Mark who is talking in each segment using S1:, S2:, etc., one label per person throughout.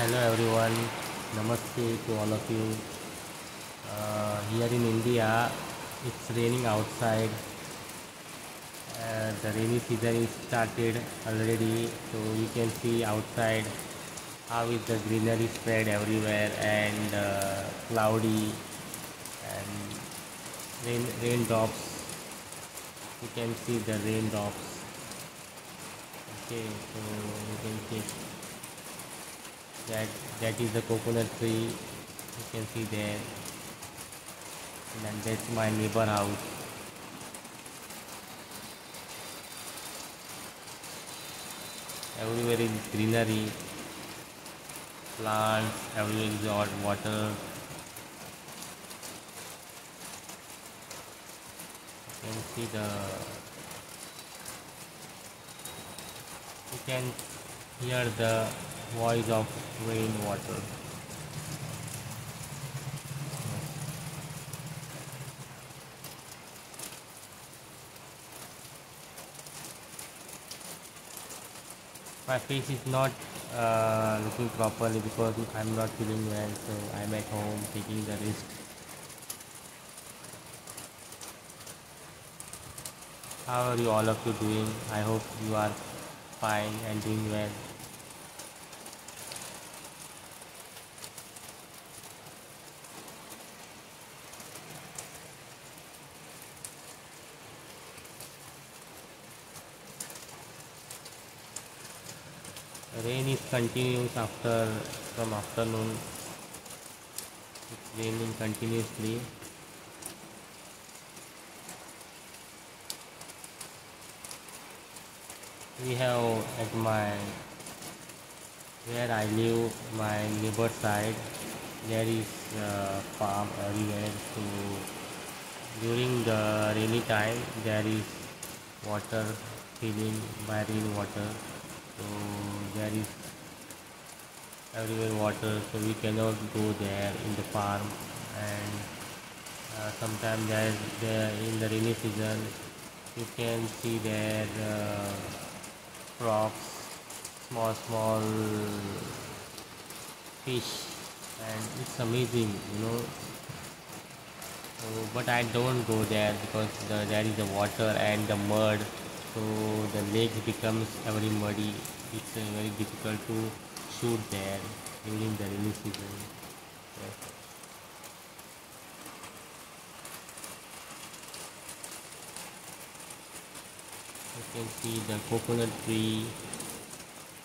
S1: Hello everyone, Namaste to all of you. Uh, here in India, it's raining outside. Uh, the rainy season is started already, so you can see outside how is the greenery spread everywhere and uh, cloudy and rain raindrops. You can see the raindrops. Okay, so you can see that that is the coconut tree. You can see there. And that's my neighbor house. Everywhere is greenery. Plants everywhere is hot water. You can see the you can hear the voice of rainwater. My face is not uh, looking properly because I'm not feeling well, so I'm at home taking the rest. How are you all of you doing? I hope you are fine and doing well. Rain is continuous after from afternoon. It's raining continuously. We have at my where I live my neighbor side there is uh, farm everywhere. So during the rainy time there is water filling by rain water so there is everywhere water so we cannot go there in the farm. And uh, sometimes there is there in the rainy season you can see there uh, crops small small fish. And it's amazing you know. So, but I don't go there because the, there is the water and the mud so the lake becomes very muddy it's uh, very difficult to shoot there during the rainy season yes. you can see the coconut tree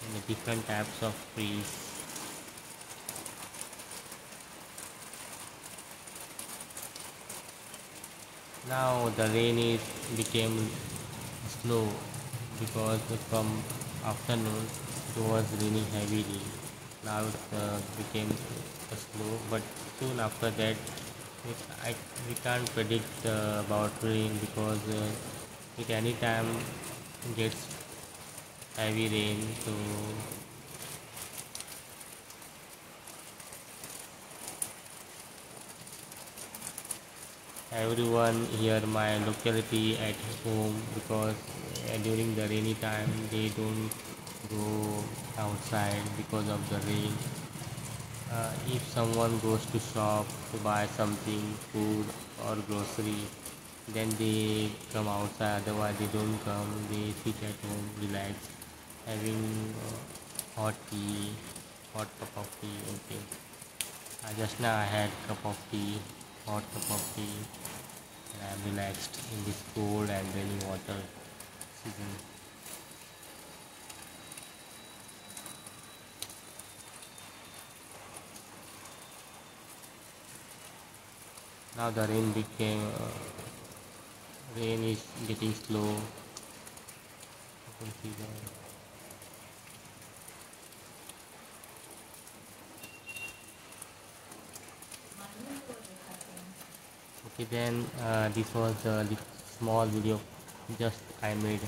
S1: and the different types of trees now the rain is became slow because from afternoon it was raining heavily now it uh, became slow but soon after that it, I, we can't predict uh, about rain because uh, it any time gets heavy rain so everyone here my locality at home because uh, during the rainy time they don't go outside because of the rain. Uh, if someone goes to shop to buy something food or grocery then they come outside. Otherwise they don't come. They sit at home relax having uh, hot tea hot cup of tea okay. Uh, just now i had cup of tea hot cup of tea and I'm relaxed in this cold and rainy water season. Now the rain became uh, rain is getting slow. You can see that. okay then uh, this was the small video just I made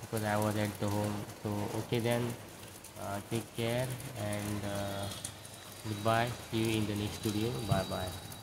S1: because I was at the home. So okay then uh, take care and uh, goodbye. See you in the next video. Bye bye